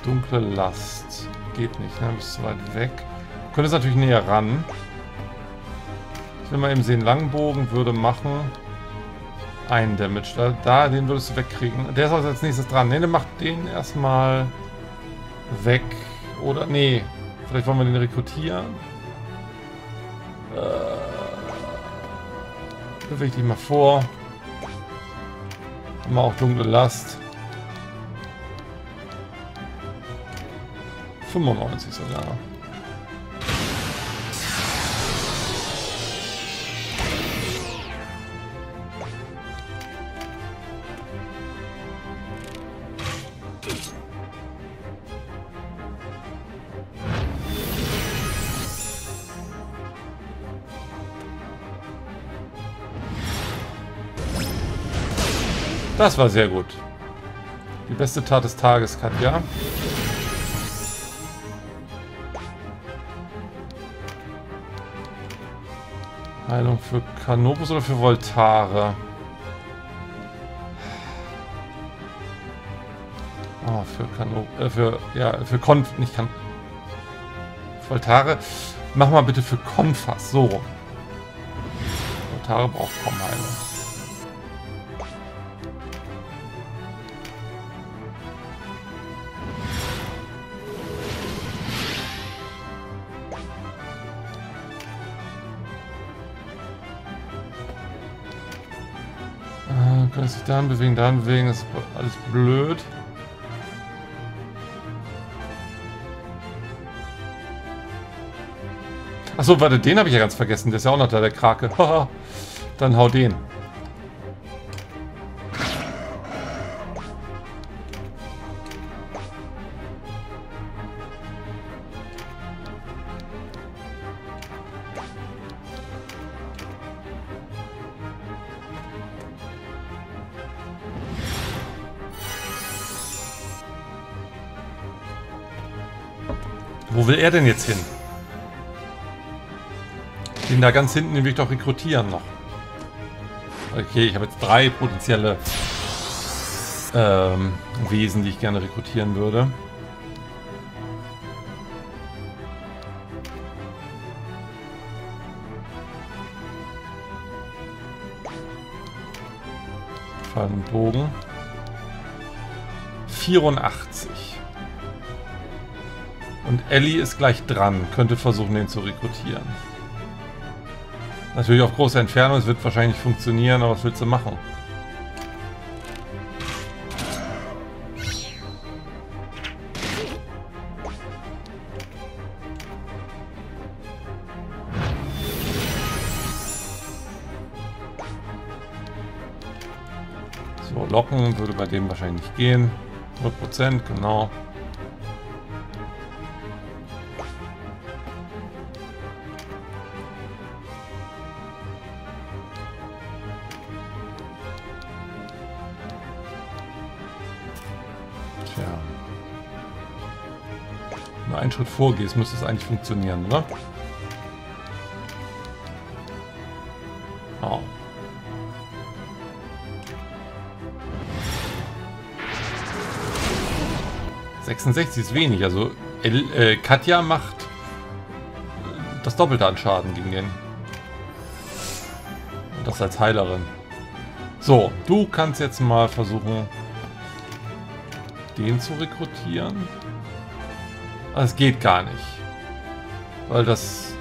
A: Dunkle Last geht nicht, ne? Bist zu weit weg. Du könntest natürlich näher ran. Ich will mal eben sehen, Langbogen würde machen einen Damage. Da, da, den würdest du wegkriegen. Der ist also als nächstes dran. Ne, der macht den erstmal weg. Oder, nee. Vielleicht wollen wir den rekrutieren. Äh, bewege dich mal vor. Haben wir auch dunkle Last. 95 sogar. Das war sehr gut. Die beste Tat des Tages, Katja. Heilung für Canopus oder für Voltare? Oh, für Canopus, äh, für, ja, für Konf, nicht Kan... Voltare. Mach mal bitte für Konfas, so. Voltare braucht kaum Heilung. Dahin bewegen, dahin bewegen, ist alles blöd. Achso, warte, den habe ich ja ganz vergessen. Der ist ja auch noch da, der Krake. Dann hau den. Wo will er denn jetzt hin? Den da ganz hinten, den will ich doch rekrutieren noch. Okay, ich habe jetzt drei potenzielle ähm, Wesen, die ich gerne rekrutieren würde. Pfeil Bogen. 84. Und Ellie ist gleich dran, könnte versuchen, den zu rekrutieren. Natürlich auf große Entfernung, es wird wahrscheinlich funktionieren, aber was willst du machen? So, locken würde bei dem wahrscheinlich nicht gehen. 100%, genau. Schritt vorgehst, müsste es eigentlich funktionieren, oder? Oh. ...66 ist wenig, also El, äh, Katja macht das Doppelte an Schaden gegen den. Und das als Heilerin. So, du kannst jetzt mal versuchen, den zu rekrutieren. Das geht gar nicht. Weil das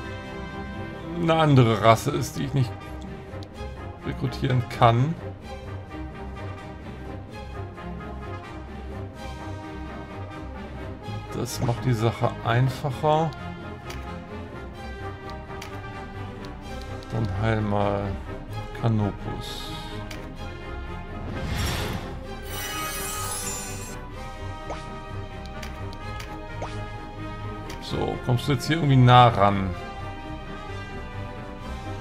A: eine andere Rasse ist, die ich nicht rekrutieren kann. Das macht die Sache einfacher. Dann heil mal Canopus. So, kommst du jetzt hier irgendwie nah ran?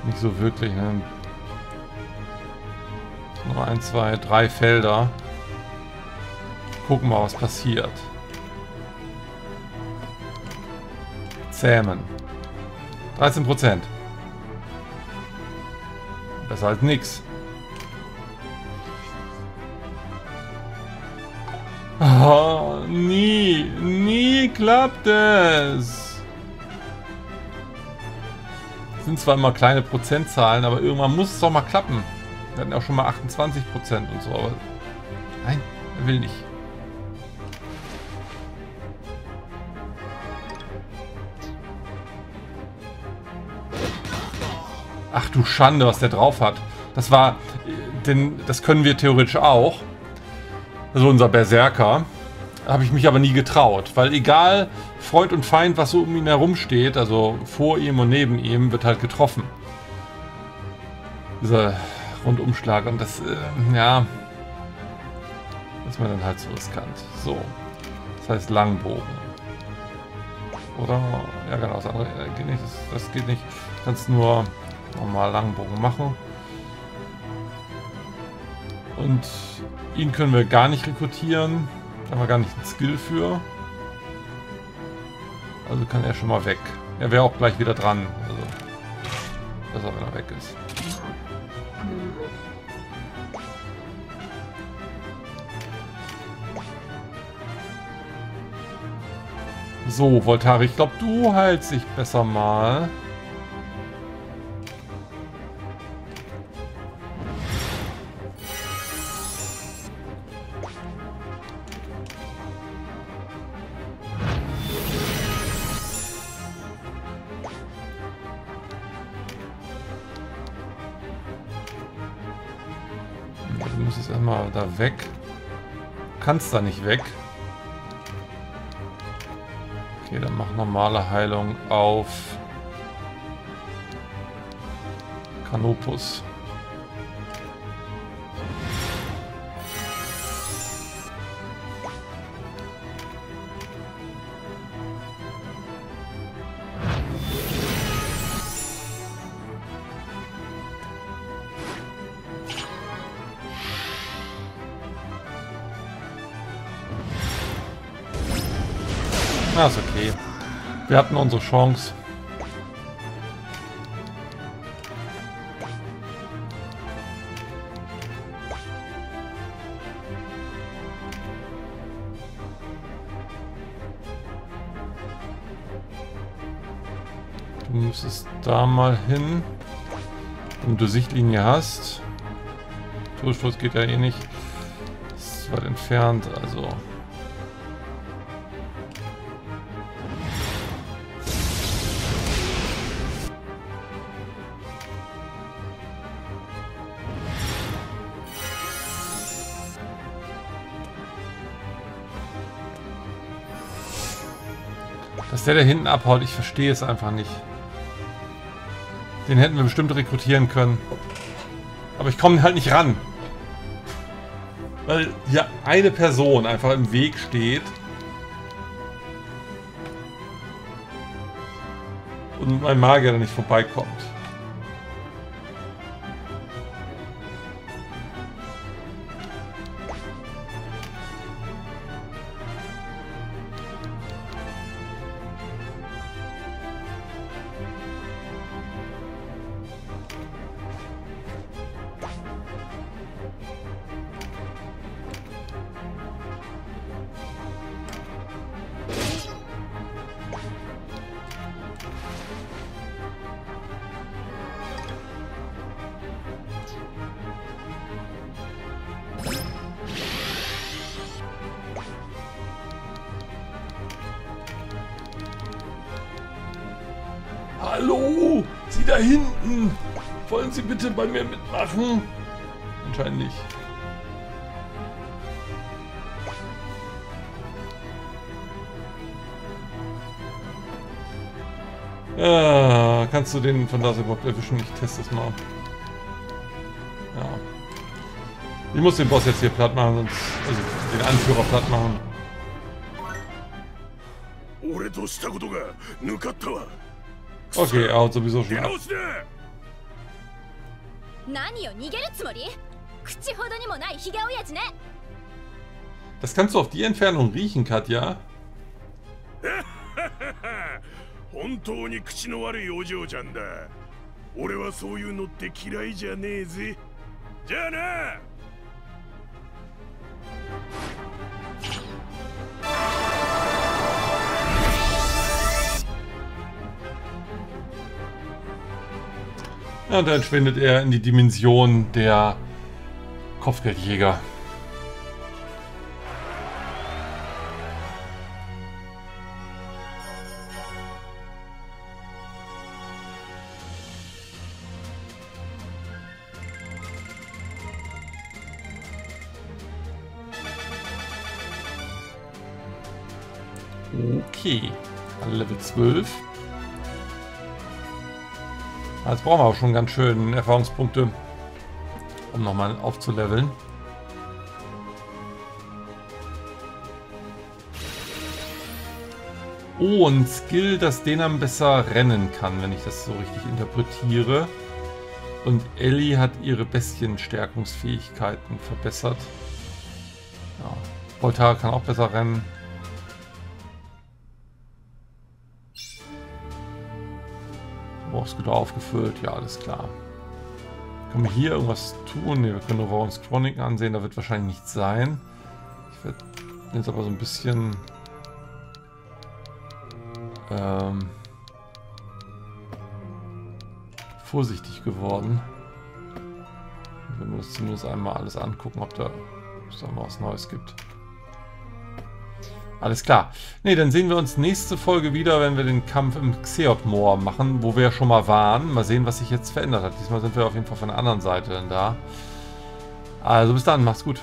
A: Nicht so wirklich, ne? Noch ein, zwei, drei Felder. Gucken mal, was passiert. Zähmen. 13 Prozent. Besser als nix. Klappt es. Sind zwar immer kleine Prozentzahlen, aber irgendwann muss es doch mal klappen. Wir hatten auch schon mal 28% und so, aber nein, er will nicht. Ach du Schande, was der drauf hat. Das war, denn das können wir theoretisch auch. Also unser Berserker. Habe ich mich aber nie getraut, weil egal Freund und Feind, was so um ihn herum steht, also vor ihm und neben ihm, wird halt getroffen. Dieser Rundumschlag und das, äh, ja, ist mir dann halt so riskant. So, das heißt Langbogen. Oder, ja genau, das andere äh, geht nicht, das, das geht nicht. Kannst nur Nochmal Langbogen machen. Und ihn können wir gar nicht rekrutieren. Da haben wir gar nicht einen Skill für. Also kann er schon mal weg. Er wäre auch gleich wieder dran. Also besser, wenn er weg ist. So, Voltari, ich glaube, du heilst dich besser mal. Kannst da nicht weg. Okay, dann mach normale Heilung auf Canopus. Na, ist okay. Wir hatten unsere Chance. Du müsstest da mal hin, wenn du Sichtlinie hast. Torschuss geht ja eh nicht. Ist weit entfernt, also... der da hinten abhaut, ich verstehe es einfach nicht. Den hätten wir bestimmt rekrutieren können. Aber ich komme halt nicht ran. Weil hier eine Person einfach im Weg steht. Und mein Magier da nicht vorbeikommt. Bitte bei mir mitmachen? Anscheinend nicht. Ah, kannst du den von da überhaupt erwischen? Ich teste es mal. Ja. Ich muss den Boss jetzt hier platt machen, sonst, also den Anführer platt machen. 俺としたことが抜かったわ Okay, er haut sowieso schon ab. Das kannst du auf die Entfernung riechen, Katja. 本当に口の悪いお嬢ちゃんだ俺はそういうのって嫌いじゃねえぜじゃあな Ja, und dann schwindet er in die Dimension der Kopfgeldjäger. Okay. Level 12. Jetzt brauchen wir auch schon ganz schön Erfahrungspunkte, um nochmal aufzuleveln. Oh, ein Skill, das den am besser rennen kann, wenn ich das so richtig interpretiere. Und Ellie hat ihre Bestienstärkungsfähigkeiten verbessert. Ja. Voltara kann auch besser rennen. Verbrauchsgüter aufgefüllt. Ja, alles klar. Können wir hier irgendwas tun? Ne, wir können nur uns Chroniken ansehen. Da wird wahrscheinlich nichts sein. Ich werde jetzt aber so ein bisschen... Ähm, vorsichtig geworden. Wenn wir uns zumindest einmal alles angucken, ob da, ob da was Neues gibt. Alles klar. Ne, dann sehen wir uns nächste Folge wieder, wenn wir den Kampf im Xeot-Moor machen, wo wir ja schon mal waren. Mal sehen, was sich jetzt verändert hat. Diesmal sind wir auf jeden Fall von der anderen Seite dann da. Also bis dann, macht's gut.